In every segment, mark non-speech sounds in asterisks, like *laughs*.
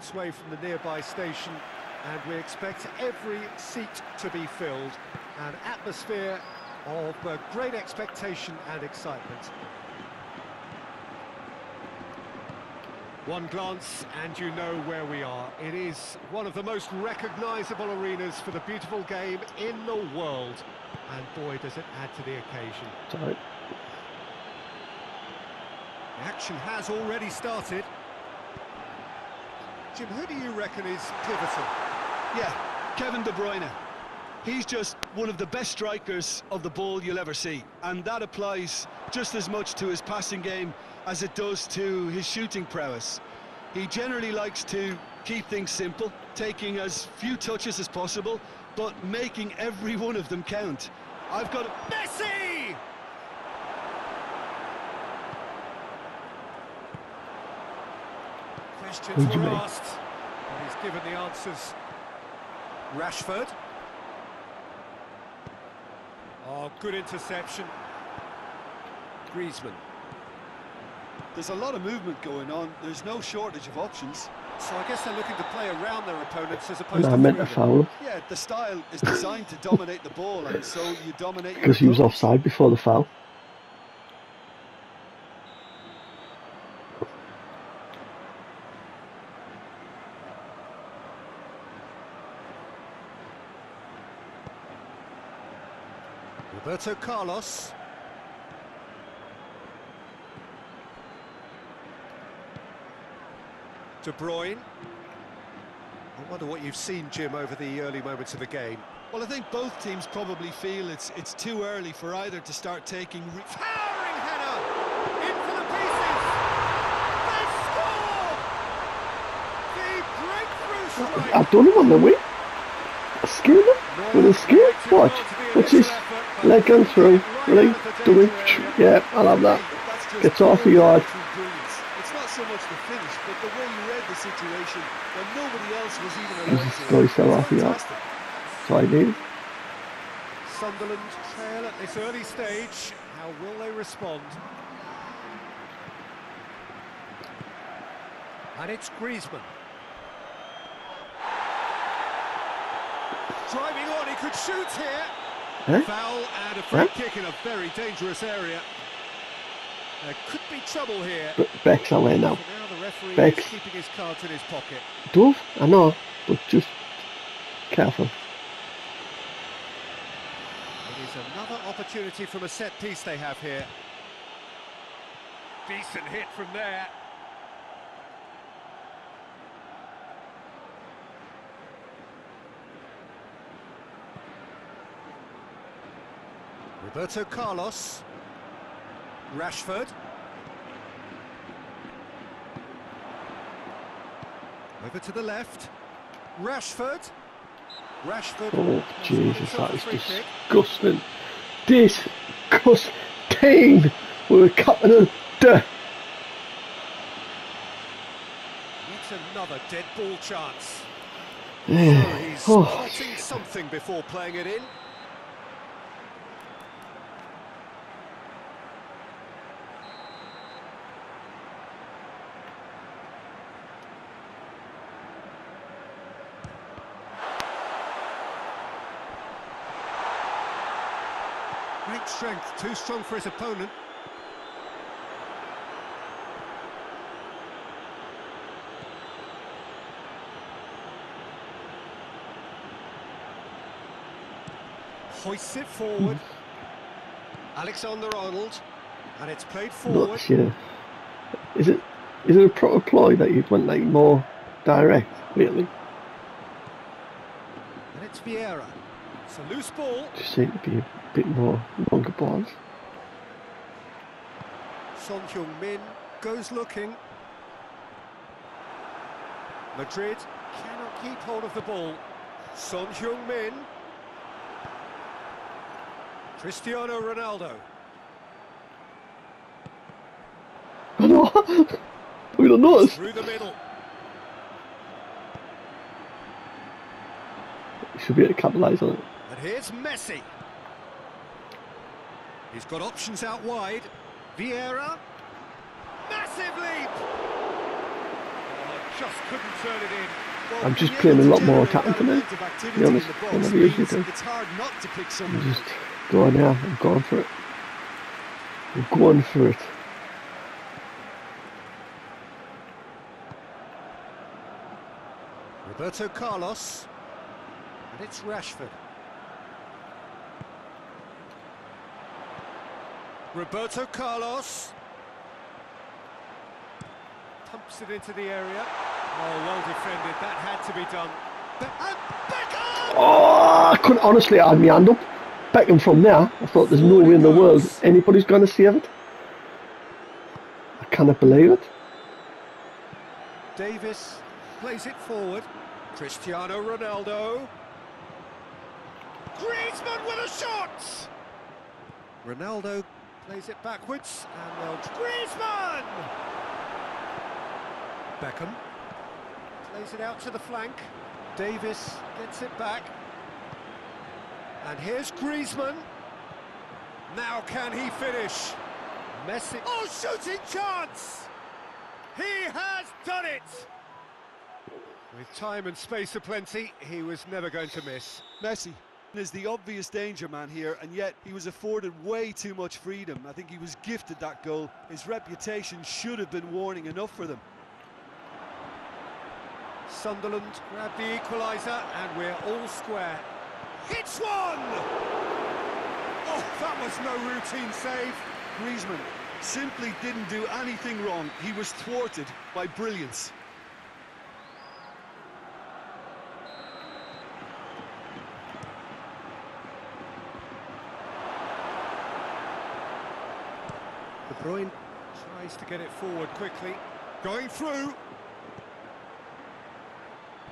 its way from the nearby station, and we expect every seat to be filled. An atmosphere of uh, great expectation and excitement. One glance and you know where we are. It is one of the most recognisable arenas for the beautiful game in the world. And boy, does it add to the occasion. Sorry. The action has already started. Jim, who do you reckon is pivotal? Yeah, Kevin De Bruyne. He's just one of the best strikers of the ball you'll ever see. And that applies just as much to his passing game as it does to his shooting prowess. He generally likes to keep things simple, taking as few touches as possible, but making every one of them count. I've got... A... Messi! Questions Who'd you make? and he's given the answers. Rashford. Oh, good interception. Griezmann. There's a lot of movement going on. There's no shortage of options. So I guess they're looking to play around their opponents as And opposed I to meant to through foul Yeah, the style is designed to dominate the ball, and so you dominate because he was offside before the foul. Roberto Carlos. De Bruyne. I wonder what you've seen, Jim, over the early moments of the game. Well, I think both teams probably feel it's it's too early for either to start taking... Re Towering header! In for the pieces! They score! The breakthrough strike! I've done him on the wing. I skilled him with a skill. Watch. Watch this. Leg gone through. Leg doing. Yeah, I love that. Gets off the yard. It's not so much the finish, but the way you read the situation nobody else was even off the yard. So I need. Sunderland trail at this early stage. How will they respond? And it's Griezmann. Driving on, he could shoot here. Huh? Foul and a free Huh? kick in a very dangerous area. There could be trouble here. Be- Beck's away now. For now the referee Beck. keeping his cards in his pocket. Dove? I know, but just careful. It is another opportunity from a set piece they have here. Decent hit from there. Roberto Carlos. Rashford. Over to the left. Rashford. Rashford. Oh, Jesus, that is that a is free kick. disgusting. Disgusting. We're capping of the. It's another dead ball chance. So Yeah. he's Oh, something before playing it in. Strength, too strong for his opponent. hoists it forward. Hmm. Alexander Arnold, and it's played forward. not sure. Is it? Is it a proper ploy that you went like more direct? Really? And it's Vieira. It's a loose ball. Just seem to be a bit more longer balls. Son Heung-min goes looking. Madrid cannot keep hold of the ball. Son Heung-min. Cristiano Ronaldo. *laughs* We don't notice. Through the middle. Should be able to capitalise on it. Here's Messi. He's got options out wide. Vieira. Massive leap! Oh, just couldn't turn it in. Well, I'm just playing a lot more attacking today, to be honest, than I usually do. It's hard not to pick I'm just going now. I'm going for it. I'm going for it. Roberto Carlos. And it's Rashford. Roberto Carlos. Pumps it into the area. Oh, well defended. That had to be done. Be- and Beckham! Oh, I couldn't honestly. I had my hand up. Beckham from there. I thought there's no way in the world anybody's going to save it. I cannot believe it. Davis plays it forward. Cristiano Ronaldo. Griezmann with a shot! Ronaldo plays it backwards, and they'll... Griezmann! Beckham plays it out to the flank. Davis gets it back. And here's Griezmann. Now can he finish? Messi... Oh, shooting chance! He has done it! With time and space aplenty, he was never going to miss. Messi is the obvious danger man here, and yet he was afforded way too much freedom. I think he was gifted that goal. His reputation should have been warning enough for them. Sunderland grab the equaliser, and we're all square. Hits one! Oh, that was no routine save. Griezmann simply didn't do anything wrong. He was thwarted by brilliance. De Bruyne tries to get it forward quickly. Going through.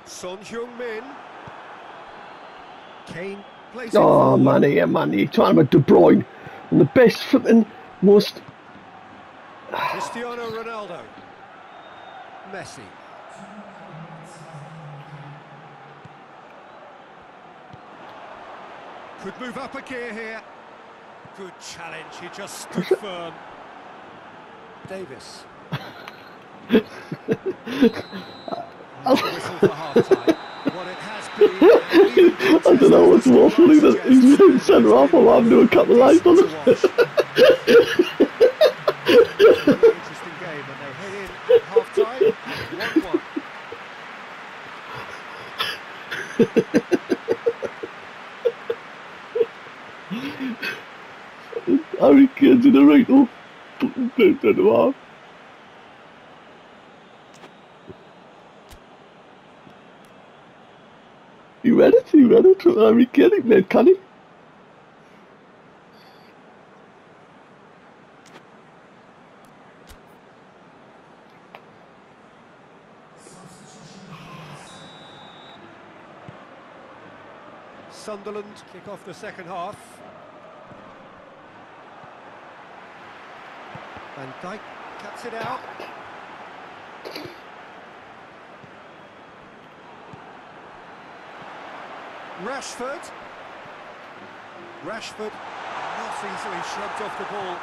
Son Heung-min. Kane plays it Oh, forward. man, yeah, man. You're talking about De Bruyne. And the best flipping, most. Cristiano Ronaldo. Messi. Could move up a gear here. Good challenge, he just stood firm. Oh. even *laughs* I don't know what's funny that he's half or I'm doing a couple of lights on to it. watch. Interesting game, and they head in at half-time, 1-1. Harry Kane's in the right off. Read uh, it? You read it? Harry Kane, he played canny. Sunderland kick off the second half. Van Dijk cuts it out. Rashford. Rashford not easily shrugged off the ball.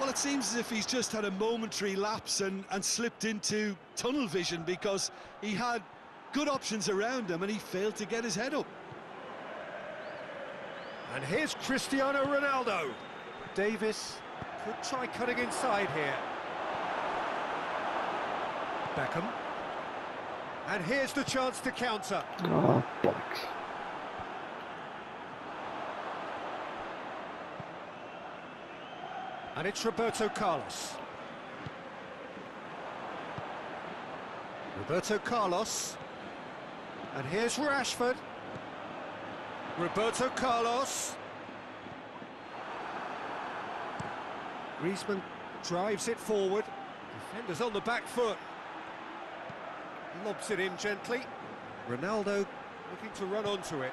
Well, it seems as if he's just had a momentary lapse and, and slipped into tunnel vision because he had good options around him and he failed to get his head up. And here's Cristiano Ronaldo. Davis could try cutting inside here. Beckham. And here's the chance to counter. Ah, bollocks. And it's Roberto Carlos. Roberto Carlos. And here's Rashford. Roberto Carlos. Griezmann drives it forward. Defenders on the back foot. Lobs it in gently. Ronaldo looking to run onto it.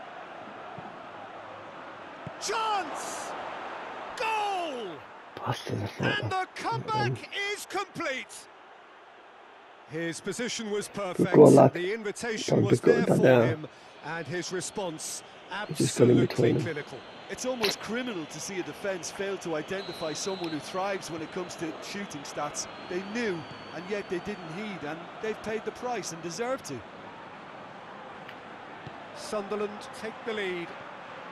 Chance! Goal! Bastard, I thought And the comeback is complete. His position was perfect. Go on, lad. The invitation was there for him, and his response just got in between absolutely clinical. It's almost criminal to see a defence fail to identify someone who thrives when it comes to shooting stats. They knew, and yet they didn't heed, and they've paid the price and deserve to. Sunderland take the lead.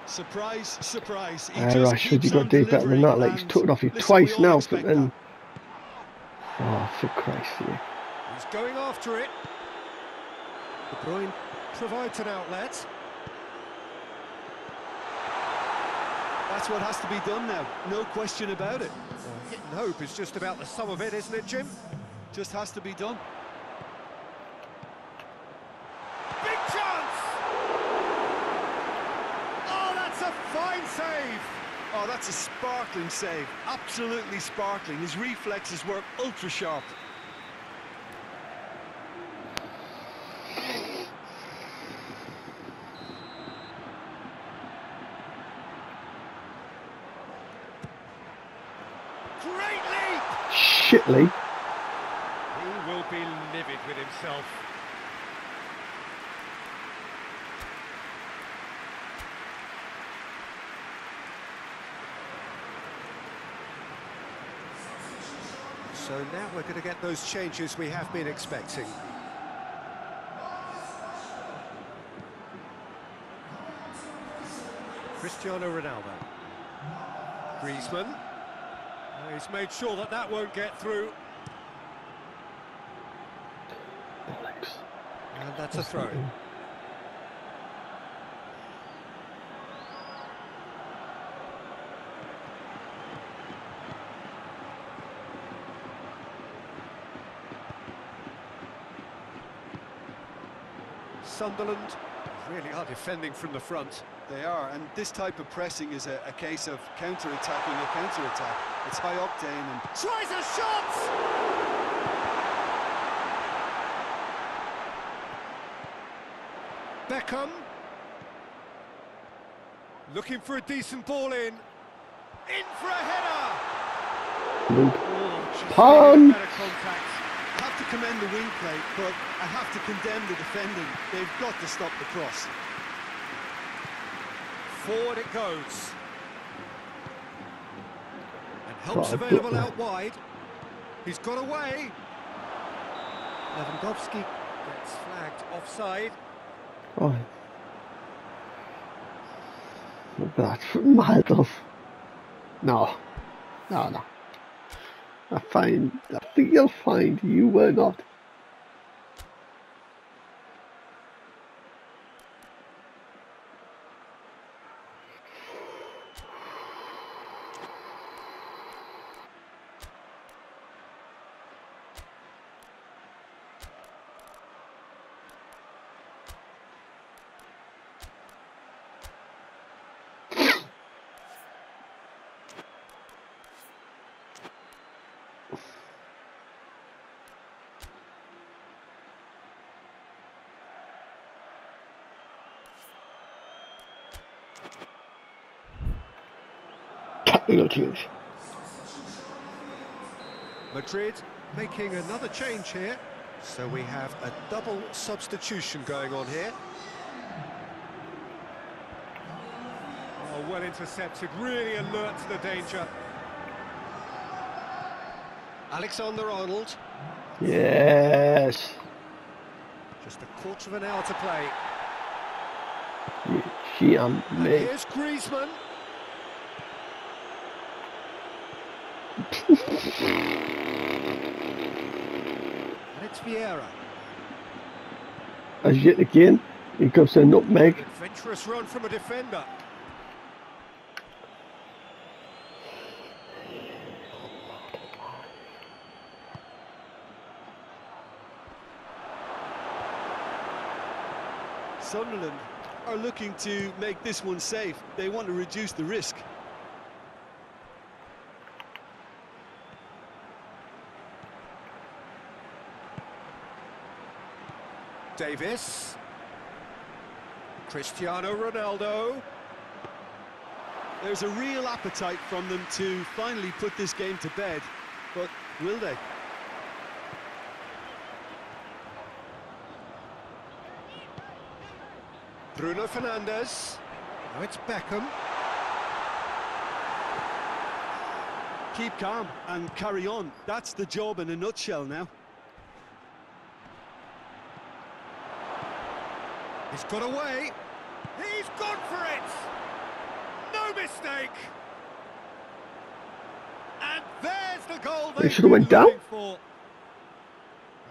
Surprise, surprise. He Ah, just Rashford, you got on to do better than that. delivering, Like he's took it off you listen, twice now, but then. that. Oh, for Christ's sake! He's going after it. De Bruyne provides an outlet. That's what has to be done now, no question about it. Hope is just about the sum of it, isn't it, Jim? Just has to be done. Big chance! Oh, that's a fine save! Oh, that's a sparkling save, absolutely sparkling. His reflexes were ultra sharp. Great leap! Shitly. He will be livid with himself. So now we're going to get those changes we have been expecting. Cristiano Ronaldo. Griezmann. He's made sure that that won't get through. And that's a throw. Sunderland really are defending from the front. They are, and this type of pressing is a, a case of counter-attacking a counter-attack. It's high octane and Tries a shot! Beckham. Looking for a decent ball in. In for a header! Loop. Oh, just Punch! really better contact. I have to commend the wing play, but I have to condemn the defending. They've got to stop the cross. Forward it goes. And help's available out wide. He's got away. Lewandowski gets flagged offside. Oh. That's mad of. No. No, no. I find, I think you'll find you were not. Technical change. Madrid making another change here. So we have a double substitution going on here. Oh, well intercepted, really alert to the danger. Alexander Arnold, Yes. just a quarter of an hour to play. Jam And me. here's Griezmann. And it's Vieira. As yet again, he comes a nutmeg. Adventurous run from a defender. Sunderland are looking to make this one safe. They want to reduce the risk. Davis. Cristiano Ronaldo. There's a real appetite from them to finally put this game to bed, but will they? Bruno Fernandes. Now it's Beckham. Keep calm and carry on. That's the job in a nutshell now. He's got away. He's gone for it. No mistake. And there's the goal They should have went down. For.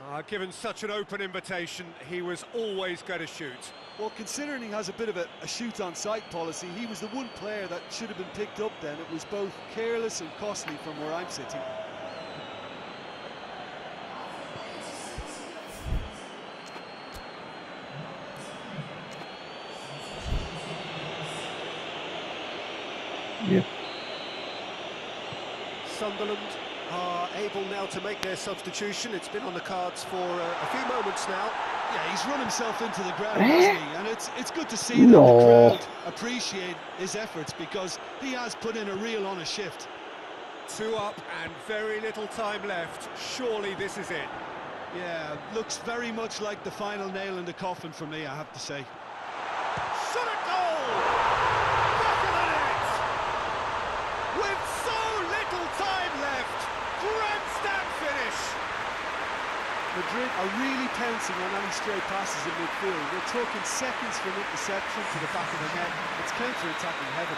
Uh, given such an open invitation, he was always going to shoot. Well, considering he has a bit of a, a shoot-on-sight policy, he was the one player that should have been picked up then. It was both careless and costly from where I'm sitting. Yeah. Sunderland are able now to make their substitution. It's been on the cards for uh, a few moments now. Yeah, he's run himself into the ground, Eh? hasn't he? And it's it's good to see No. that the crowd appreciate his efforts because he has put in a real honest shift. Two up and very little time left. Surely this is it. Yeah, looks very much like the final nail in the coffin for me, I have to say. Shot a goal! Back of the net! With so little time left, grandstand finish! Madrid are really pouncing on any stray passes in midfield. We're talking seconds from interception to the back of the net. It's counter-attacking heaven.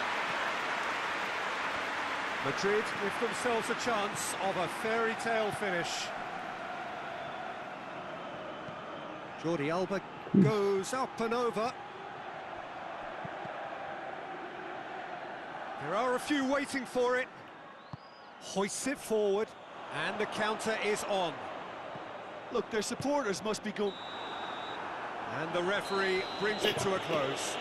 Madrid give themselves a chance of a fairy tale finish. Jordi Alba goes up and over. There are a few waiting for it. Hoists it forward, and the counter is on. Look, their supporters must be going... And the referee brings it to a close.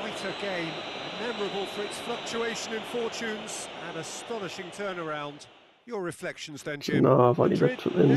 Quite a game, memorable for its fluctuation in fortunes and astonishing turnaround. Your reflections then, Jim? No, I've only got two minutes.